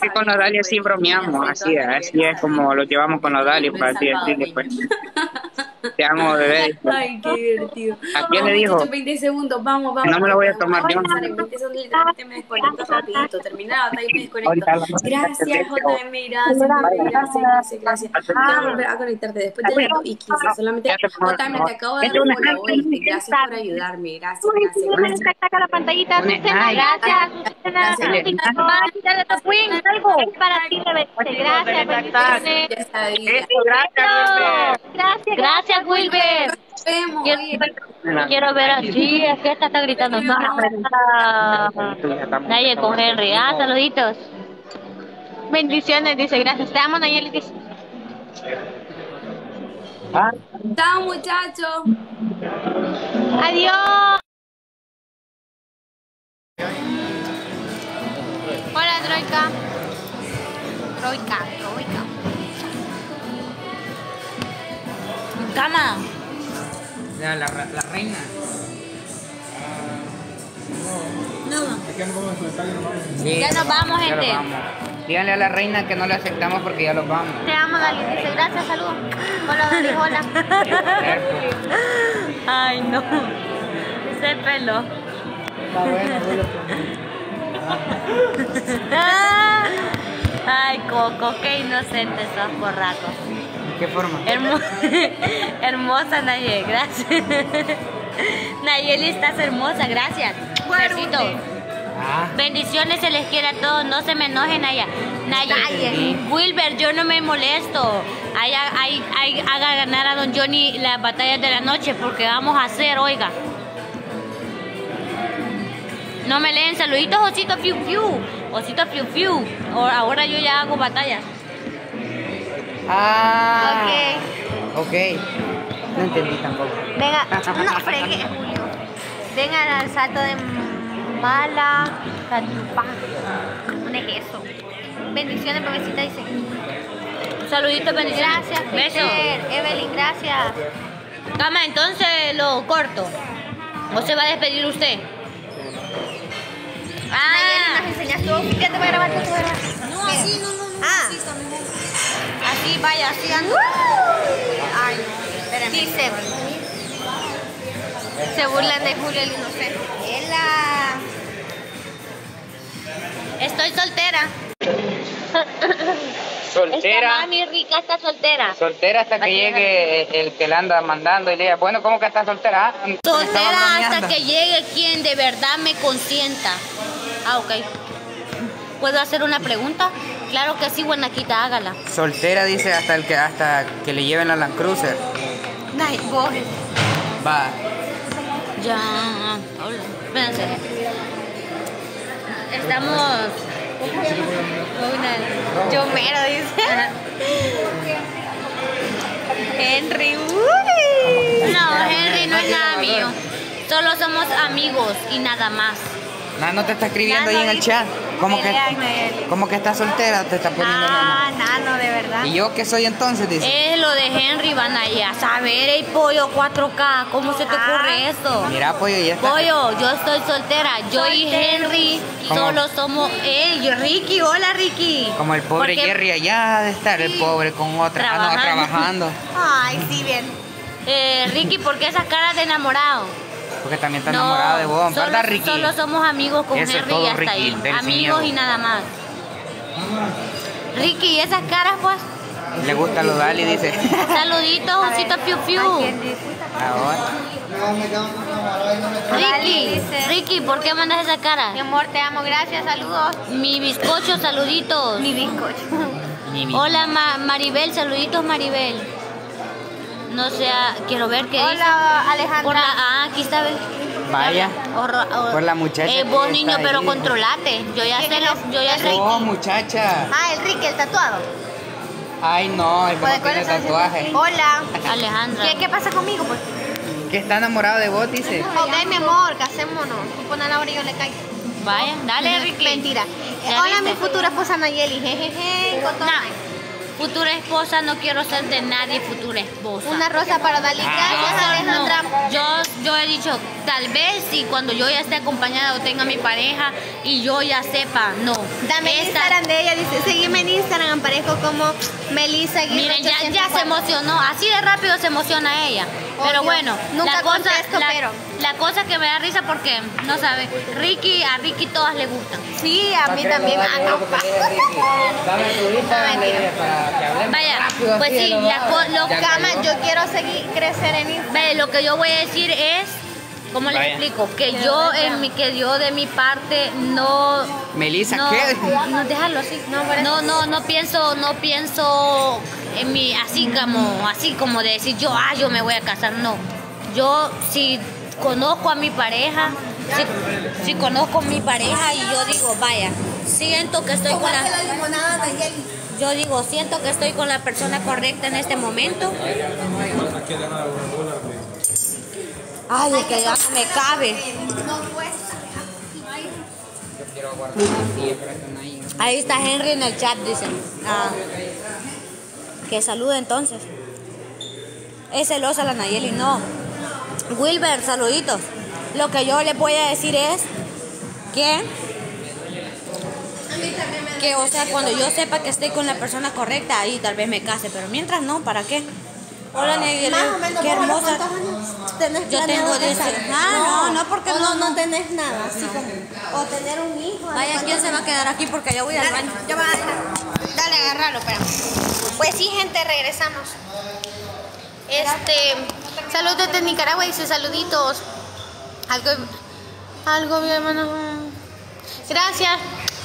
que con Odalia sí bromeamos, así es, así es como lo llevamos con Odalia, para así decirle, pues. Te amo, bebé.
Ay, qué divertido.
¿A quién le
Vamos,
dijo?
muchachos, 20 segundos, vamos, vamos.
No me lo voy a tomar yo.
En 20 segundos literalmente me desconecto rapidito. Terminada, ahí me desconecto.
Ahorita lo-
Gracias, JM, gracias, gracias, gracias, gracias. Voy a volver a conectarte después de las 2 y 15. Solamente, JM, te acabo de dar un ¿oíste? Gracias por ayudarme, gracias, gracias, gracias.
Saca la pantallita, Susana, gracias.
Gracias.
Para ti. Gracias,
gracias, bebé.
Gracias, gracias, Wilber. Quiero, quiero ver así, es que esta está gritando. Nadie con Henry. Ah, saluditos.
Bendiciones, dice, gracias. Te amo, Nayeli, dice.
Chao, muchachos.
Adiós. Hola, Troika. Troika, Troika.
Cama.
La, la, la reina. Sí,
Ya nos vamos,
ya
gente.
vamos. Díganle a la reina que no le aceptamos porque ya los vamos.
Te amo, Dali, dice, gracias, saludos. Hola, Dali, hola.
Ay, no. Ese pelo. Ah. Ay, Coco, qué inocente sos, porraco.
¿De qué forma?
Hermo- Hermosa, Nayeli, gracias. Nayeli, estás hermosa, gracias. Besito.
Ah,
Bendiciones, se les quiere a todos, no se me enojen allá. Nayeli, Wilber, yo no me molesto. Ahí, ahí- ahí haga ganar a don Johnny las batallas de la noche porque vamos a hacer, oiga. No me leen saluditos, Osito Fiu Fiu. Osito Fiu Fiu. Ahora yo ya hago batallas.
Ah.
Ok.
Ok. No entendí tampoco.
Venga, no fregué, Julio. Vengan al salto de mala. ¿Dónde es eso? Bendiciones, bebecita, dice.
Saluditos, bendiciones.
Gracias,
Besos.
Peter. Evelyn, gracias.
Cama, entonces lo corto. ¿O se va a despedir usted?
Nayeli,
Ah,
nos enseñas tú. ¿Qué te voy a grabar? ¿Qué te voy a grabar?
No, así, no, no, no.
Ah.
Así.
Así, vaya, así ando. Ay, no, espérame. Dice. Se burlan de Julio el inocente. Ela.
estoy soltera. Esta
Soltera.
mami rica está soltera.
Soltera hasta que llegue el que la anda mandando y le diga, bueno, ¿cómo que está soltera? Ah, estaba
Soltera hasta que llegue quien de verdad me consienta. Ah, ok. ¿Puedo hacer una pregunta? Claro que sí, Guanaquita, hágala.
Soltera dice hasta el que hasta que le lleven la Land Cruiser.
Ay, vos.
Va.
Ya, hola. Espérense. Estamos. Una-
Yo mero, dice. Henry. uy.
No, Henry no es nada mío. Solo somos amigos y nada más.
Nano te está escribiendo ahí en el chat. ¿Cómo que. ¿Cómo que está soltera? Te está poniendo
Ah, nano, de verdad.
Nano. ¿Y yo qué soy entonces? Dice.
Es lo de Henry, van allá. A saber, el pollo 4K. ¿Cómo se te ocurre eso?
Mira, pollo, ya está.
Pollo, yo estoy soltera. Yo y. Henry
¿Cómo?
solo somos. ¡Ey, yo, Ricky! Hola, Ricky.
Como el pobre
Porque,
Jerry allá de estar, el pobre con otra. Ah, no,
Trabajando.
trabajando.
Ay, sí, bien.
eh, Ricky, ¿por qué esas caras de enamorado?
Porque también está enamorado de vos,
solo,
¿verdad, Ricky?
Solo somos amigos con
Eso es
Henry
todo,
y hasta
Ricky,
ahí.
del
Amigos y nada más. Ricky, ¿y esas caras, pues?
Le gusta lo Dali, dice.
Saluditos, osito piu piu.
Ahora.
Ricky. Ricky, ¿por qué mandas esa cara?
Mi amor, te amo, gracias, saludos.
Mi bizcocho, saluditos.
Mi bizcocho.
Hola Ma- Maribel, saluditos Maribel. No sé, ah, quiero ver qué dice.
Hola, Alejandra.
Por la, ah, aquí está.
Vaya. Por la muchacha
Eh, vos niño, pero
ahí.
controlate. Yo ya
¿Quién
sé lo, yo ya sé.
Oh, muchacha.
Ah, el Ricky, el tatuado.
Ay, no, el que
¿Puede
no tiene tatuaje.
Hola.
Alejandra.
¿Qué, ¿Qué pasa conmigo, pues?
Que está enamorado de vos, dice.
Ok, mi amor, casémonos. Tú pon a la hora y yo le caigo.
Vaya, dale, Ricky.
Mentira.
¿Ya
Hola,
viste?
mi futura esposa Nayeli. Jejeje. con todo.
No. Futura esposa, no quiero ser de nadie futura esposa.
Una rosa para Dali.
Yo,
Gracias,
no,
Alejandra.
yo, yo he dicho, tal vez si cuando yo ya esté acompañada o tenga mi pareja y yo ya sepa, no.
Dame el Instagram de ella. Dice, seguime en Instagram. Aparezco como Melissa
Miren, ya, ya se
804.
emocionó, así de rápido se emociona ella. Pero
Obvio.
bueno,
Nunca
la cosa,
contesto,
la,
pero-
la cosa que me da risa porque, no sabe, Ricky, a Ricky todas le gustan.
Sí, a mí también. No, pa.
Dame tu para que
Vaya, pues sí,
lo
la
bajo.
co- lo-
Ya
Cama, yo quiero seguir crecer en Instagram.
Ve, lo que yo voy a decir es, ¿cómo les
Vaya.
explico? Que yo, en mi, que yo de mi parte no...
Melissa,
no,
¿qué?
No, déjalo así. No, no, no, pienso, no pienso en mi, así como, así como de decir yo, ah, yo me voy a casar, no. Yo, si conozco a mi pareja, si, si conozco a mi pareja y yo digo, vaya, siento que estoy con la... Yo digo, siento que estoy con la persona correcta en este momento. Ay, es que ya no me cabe. Ahí está Henry en el chat, dice. Ah, que salude entonces. Es celosa la Nayeli, no. Wilber, saluditos. Lo que yo les voy a decir es que, que, o sea, cuando yo sepa que estoy con la persona correcta, ahí tal vez me case, pero mientras no, ¿para qué? Hola, Nayeli,
o menos,
qué
¿vos a los
hermosa.
Tenés
Yo
planeado
tengo 10
casar?
Ah, no, no, porque
o
no,
no,
no.
tenés nada, así como, o tener un hijo.
Vaya, ¿quién se va a quedar aquí? Porque yo voy al baño.
Yo voy a. Dale, agárralo, espera. Pues sí, gente, regresamos. Este, saludos desde Nicaragua, dice saluditos. Algo, algo bien, hermano. Gracias,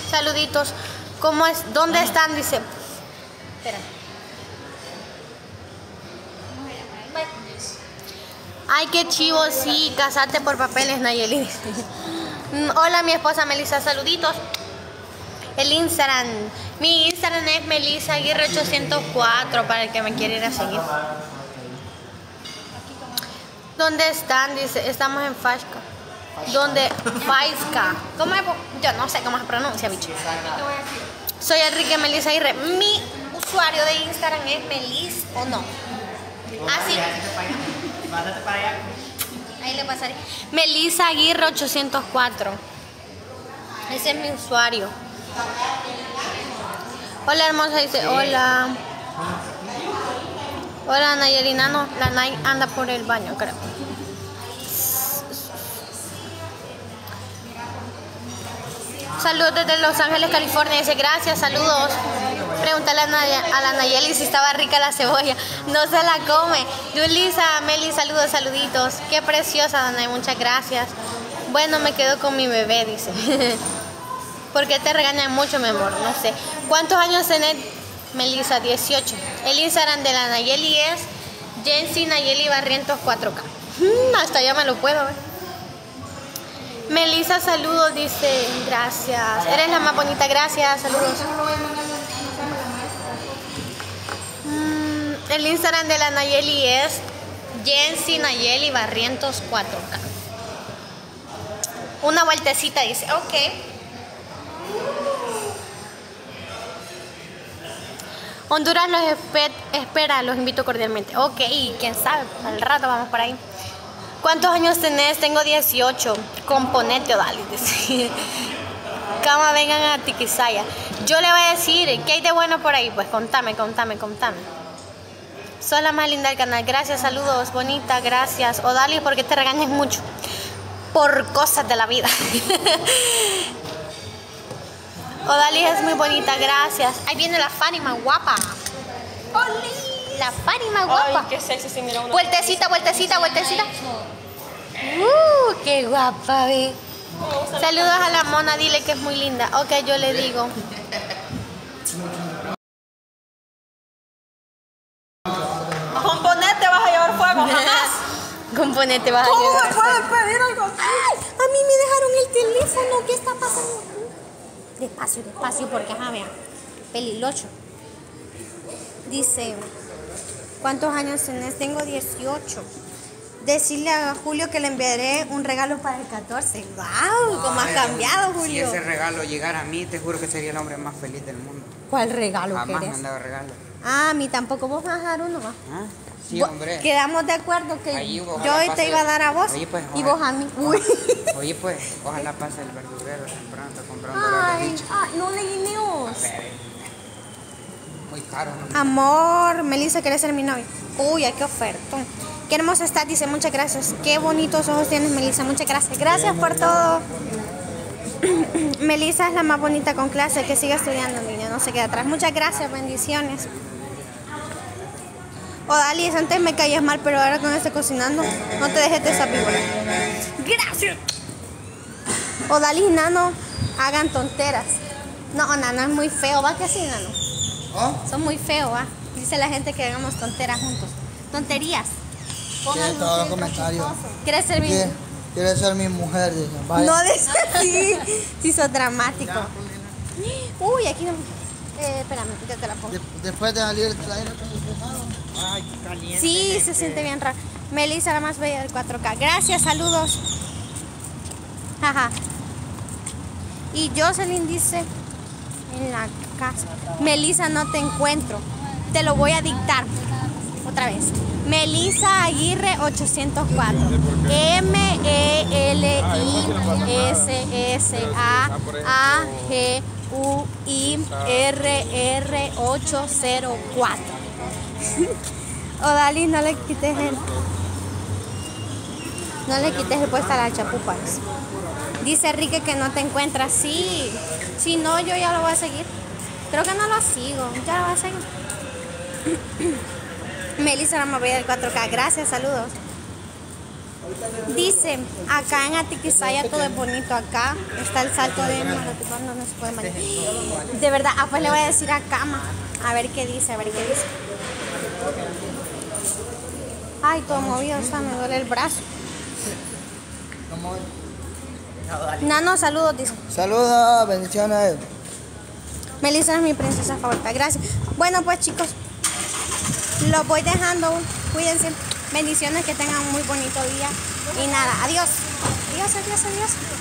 saluditos. ¿Cómo es? ¿Dónde están? Dice. Espera. Ay, qué chivo, sí, casarte por papeles, Nayeli. Mm, Hola, mi esposa Melissa, saluditos. El Instagram. Mi Instagram es Melissa Aguirre 804 para el que me quiera ir a seguir. ¿Dónde están? Dice, estamos en Fasca. ¿Dónde? Fasca. ¿Cómo es? Yo no sé cómo se pronuncia, bicho. Soy Enrique Melissa Aguirre. Mi usuario de Instagram es Melis o no. Así. Ahí le pasaré. Melissa Aguirre 804. Ese es mi usuario. Hola hermosa, dice, hola. Hola Nayelina, no, la Nay anda por el baño, creo. Saludos desde Los Ángeles, California. Dice, gracias, saludos. Pregúntale a, a la Nayeli si estaba rica la cebolla. No se la come. Yulisa, Meli, saludos, saluditos. Qué preciosa, Nanay, muchas gracias. Bueno, me quedo con mi bebé, dice. ¿Por qué te regañan mucho, mi amor? No sé. ¿Cuántos años tenés, Melissa? 18. El Instagram de la Nayeli es Jensi Nayeli Barrientos 4K. Mm, hasta ya me lo puedo ver. Melissa, saludos, dice. Gracias. Eres la más bonita, gracias. Saludos. Mm, el Instagram de la Nayeli es Jensi Nayeli Barrientos 4K. Una vueltecita, dice. Ok. Honduras los espe- espera, los invito cordialmente. Ok, quién sabe, al rato vamos por ahí. ¿Cuántos años tenés? Tengo 18. Componente, dale. Cama, vengan a Tiquisaya. Yo le voy a decir, ¿qué hay de bueno por ahí? Pues contame, contame, contame. Sos la más linda del canal. Gracias, saludos, bonita, gracias. Odalis, ¿por qué te regañas mucho? Por cosas de la vida. Odalis es muy bonita, gracias. Ahí viene la Fanny más guapa. La Fanny más guapa.
Ay, qué sexy si mira uno.
Vueltecita, vueltecita, vueltecita. Uh, qué guapa, ve. Saludos a la mona, dile que es muy linda. Ok, yo le digo.
Componente, vas a ¿Cómo me puedes pedir algo así?
A mí me dejaron el teléfono. ¿Qué está pasando? Despacio, despacio, porque ajá, vean. Pelilocho. Dice, ¿cuántos años tenés? Tengo 18. Decirle a Julio que le enviaré un regalo para el 14. ¡Wow! ¿Cómo has cambiado,
Si
Julio?
ese regalo llegara a mí, te juro que sería el hombre más feliz del mundo.
¿Cuál regalo
Jamás me
querés?
han dado regalo.
Ah, a mí tampoco. ¿Vos vas a dar uno más?
¿Ah? Sí, hombre.
Quedamos de acuerdo que
Ahí,
yo
pase-
te iba a dar a vos
Oye, pues,
y vos a mí. Uy.
Oye, pues, ojalá pase el verdurero temprano, está comprando
Ay, ay, no le guineos.
Muy caro, ¿no?
Amor, Melissa, ¿quieres ser mi novia? Uy, qué oferta. Qué hermosa estás, dice, muchas gracias. Qué bonitos ojos tienes, Melissa, muchas gracias. Gracias por todo. Melissa es la más bonita con clase, que siga estudiando, niña, no se queda atrás. Muchas gracias, bendiciones. Odalis, antes me caías mal, pero ahora cuando estés cocinando, no te dejes de esa víbora. Gracias. Odalis y Nano hagan tonteras. No, Nano es muy feo, ¿va que sí, Nano?
¿Oh?
Son muy feos, ¿va? Dice la gente que hagamos tonteras juntos. Tonterías.
Tiene todos los comentarios.
¿Quieres ser mi
Quiere, quiere ser mi mujer, dice. Vaya.
No de sí, sí sos dramático. Uy, aquí no. Eh, espérame, ya te la pongo.
De- después de salir el aire acondicionado. Ay, qué caliente.
Sí, se siente bien raro. Melissa, la más bella del 4K. Gracias, saludos. Jaja. Y Jocelyn dice en la casa. Melissa, no te encuentro. Te lo voy a dictar. Otra vez. Melissa Aguirre 804. M E L I S S A A G U I R R 804. Odali, no le quites el. No le quites el puesto a la chapupa. dice. Enrique que no te encuentras. Sí, si no, yo ya lo voy a seguir. Creo que no lo sigo. Ya lo voy a seguir. Melissa más bella del 4K. Gracias, saludos. Dice, acá en Atiquizaya todo es bonito. Acá está el salto de Maratipán donde se puede bañar. De verdad, ah, pues le voy a decir a Cama. A ver qué dice, a ver qué dice. Ay, todo movido, sea, me duele el brazo. Nano, saludos, dice.
Saludos, bendiciones.
Melissa es mi princesa favorita. Gracias. Bueno, pues chicos, los voy dejando. Cuídense. Bendiciones, que tengan un muy bonito día. Y nada, adiós. Adiós, adiós, adiós.